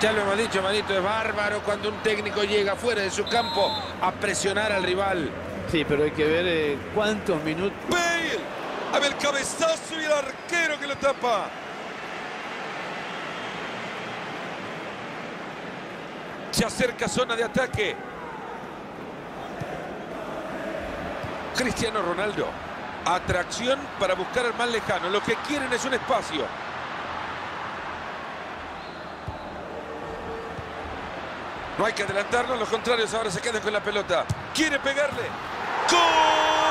Ya lo hemos dicho, Manito, es bárbaro cuando un técnico llega fuera de su campo a presionar al rival. Sí, pero hay que ver eh, cuántos minutos... Bale. A ver el cabezazo y el arquero que lo tapa. Se acerca zona de ataque. Cristiano Ronaldo. Atracción para buscar al más lejano. Lo que quieren es un espacio. No hay que adelantarnos, los contrarios ahora se quedan con la pelota. Quiere pegarle. ¡Gol!